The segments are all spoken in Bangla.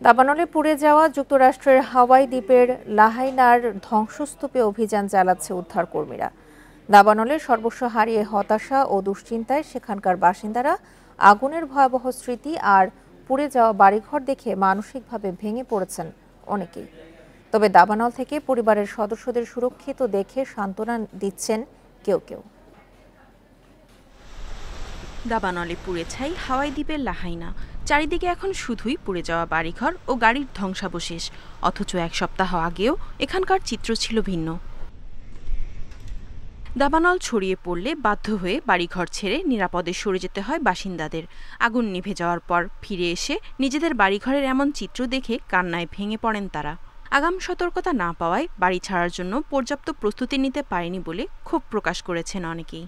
দাবানলে পুড়ে যাওয়া যুক্তরাষ্ট্রের হাওয়াই দ্বীপের লাহাইনার ধ্বংসস্তূপে অভিযান চালাচ্ছে উদ্ধার কর্মীরা দাবানলে সর্বস্ব হারিয়ে হতাশা ও দুশ্চিন্তায় সেখানকার বাসিন্দারা আগুনের ভয়াবহ স্মৃতি আর পুড়ে যাওয়া বাড়িঘর দেখে মানসিকভাবে ভেঙে পড়েছেন অনেকেই। তবে দাবানল থেকে পরিবারের সদস্যদের সুরক্ষিত দেখে সান্ত্বনা দিচ্ছেন কেউ কেউ। দাবানলে পুড়ে ছাই হাওয়াই দ্বীপের লাহাইনা। চারিদিকে এখন শুধুই পুড়ে যাওয়া বাড়িঘর ও গাড়ির ধ্বংসাবশেষ। অথচ এক সপ্তাহ আগেও এখানকার চিত্র ছিল ভিন্ন। দাবানল ছড়িয়ে পড়লে বাধ্য হয়ে বাড়িঘর ছেড়ে নিরাপদে সরে যেতে হয় বাসিন্দাদের। আগুন নিভে যাওয়ার পর ফিরে এসে নিজেদের বাড়িঘরের এমন চিত্র দেখে কান্নায় ভেঙে পড়েন তারা। আগাম সতর্কতা না পাওয়ায় বাড়ি ছাড়ার জন্য পর্যাপ্ত প্রস্তুতি নিতে পারেনি বলে ক্ষোভ প্রকাশ করেছেন অনেকেই।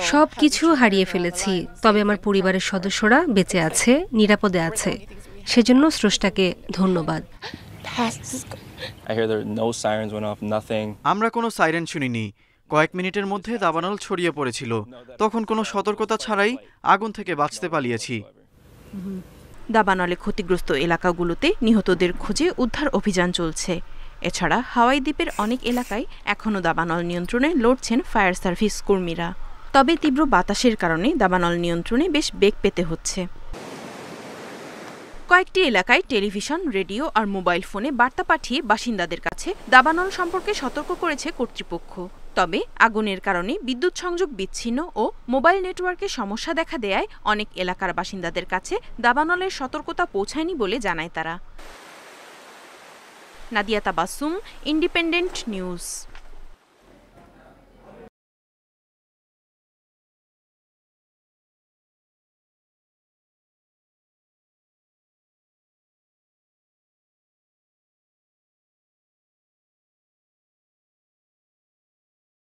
সব কিছু হারিয়ে ফেলেছি তবে আমার পরিবারের সদস্যরা বেঁচে আছে নিরাপদে আছে। সেজন্য স্রষ্টাকে ধন্যবাদ। I hear there no sirens went off, nothing. আমরা কোনো সাইরেন শুনিনি। কয়েক মিনিটের মধ্যে দাবানল ছড়িয়ে পড়েছিল। তখন কোনো সতর্কতা ছাড়াই আগুন থেকে বাঁচতে পালিয়েছি। দাবানলে ক্ষতিগ্রস্ত এলাকাগুলোতে নিহতদের খুঁজে উদ্ধার অভিযান চলছে। এছাড়া হাওয়াই দ্বীপের অনেক এলাকায় এখনও দাবানল নিয়ন্ত্রণে লড়ছেন ফায়ার সার্ভিস কর্মীরা। তবে তীব্র বাতাসের কারণে দাবানল নিয়ন্ত্রণে বেশ বেগ পেতে হচ্ছে। কয়েকটি এলাকায় টেলিভিশন, রেডিও আর মোবাইল ফোনে বার্তা পাঠিয়ে বাসিন্দাদের কাছে দাবানল সম্পর্কে সতর্ক করেছে কর্তৃপক্ষ। তবে আগুনের কারণে বিদ্যুৎ সংযোগ বিচ্ছিন্ন ও মোবাইল নেটওয়ার্কে সমস্যা দেখা দেয়ায় অনেক এলাকার বাসিন্দাদের কাছে দাবানলের সতর্কতা পৌঁছায়নি বলে জানায় তারা। Nadia Tabassum, Independent News.